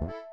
Thank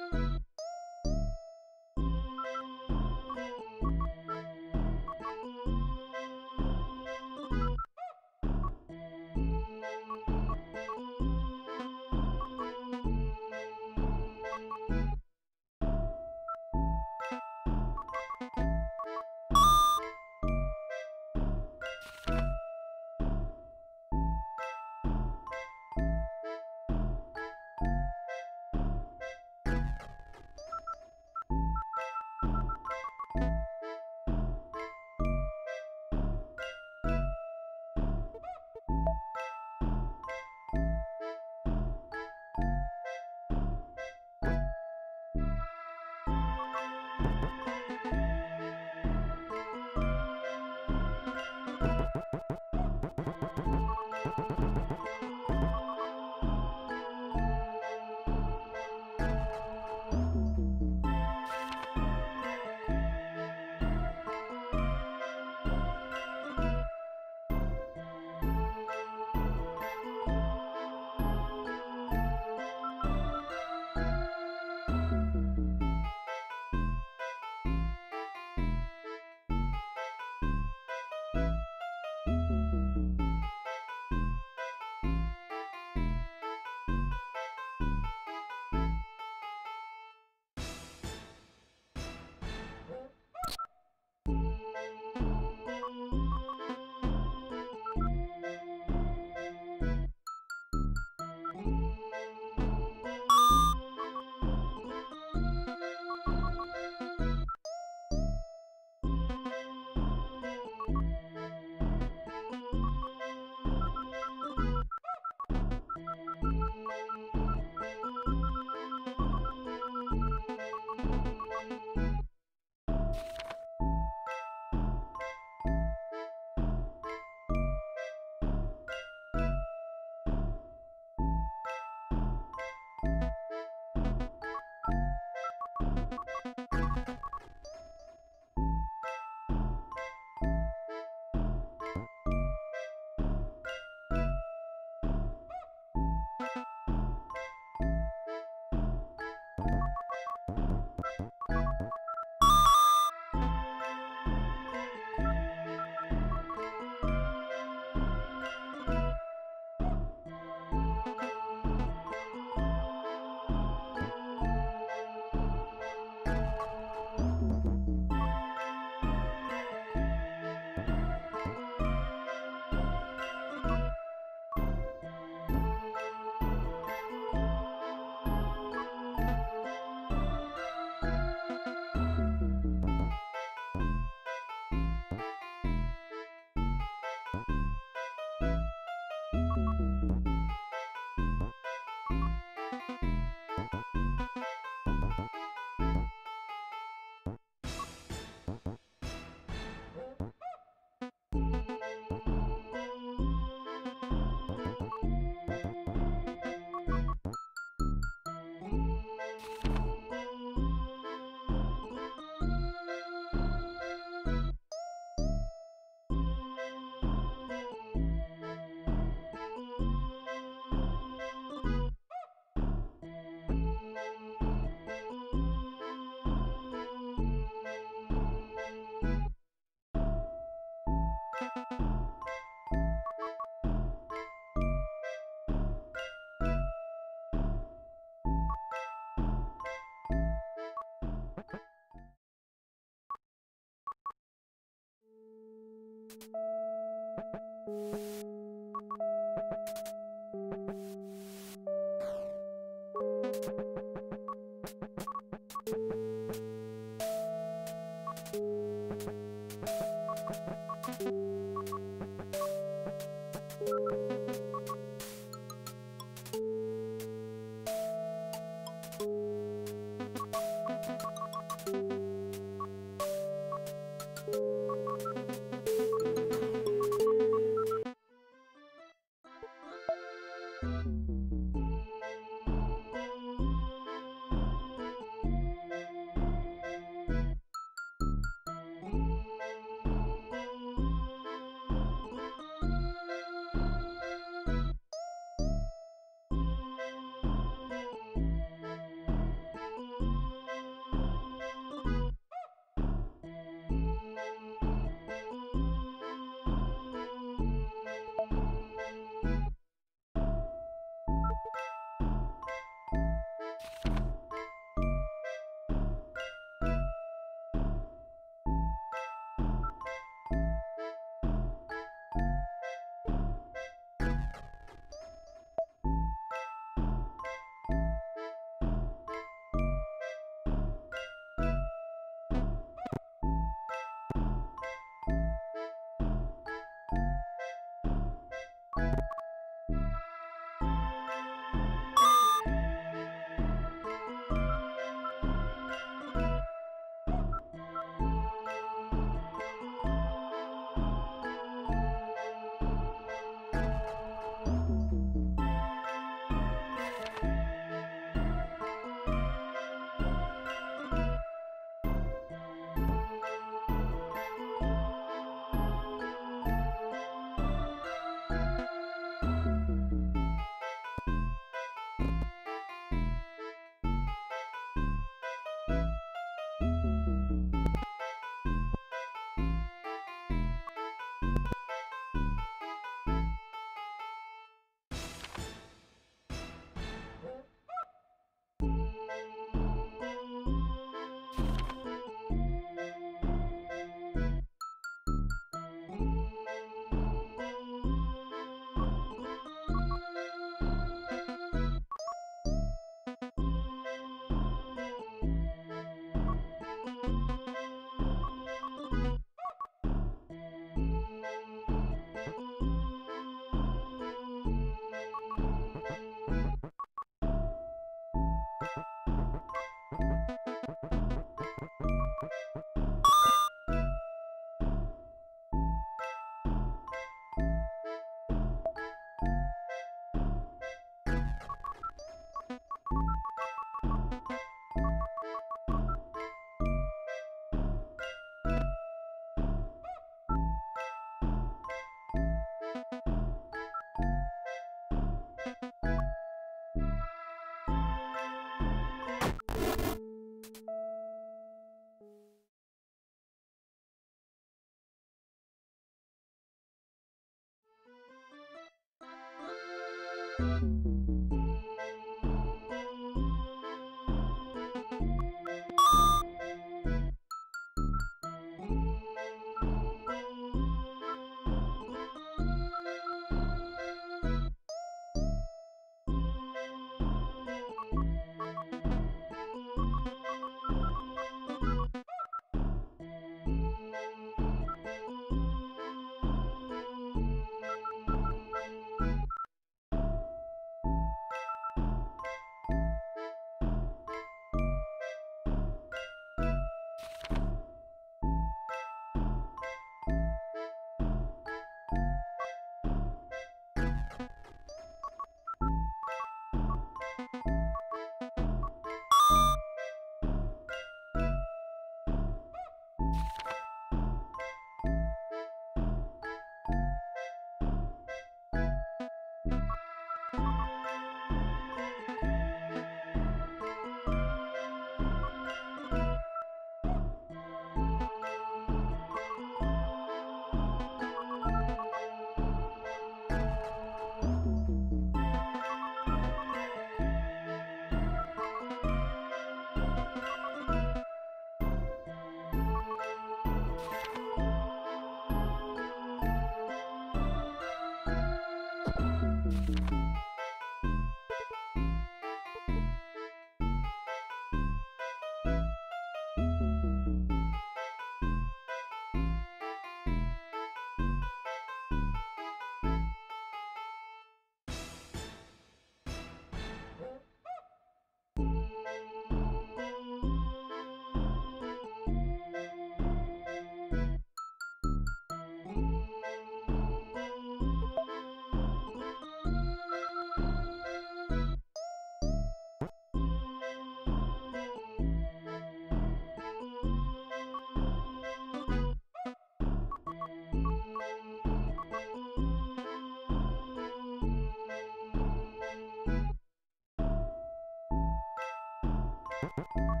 you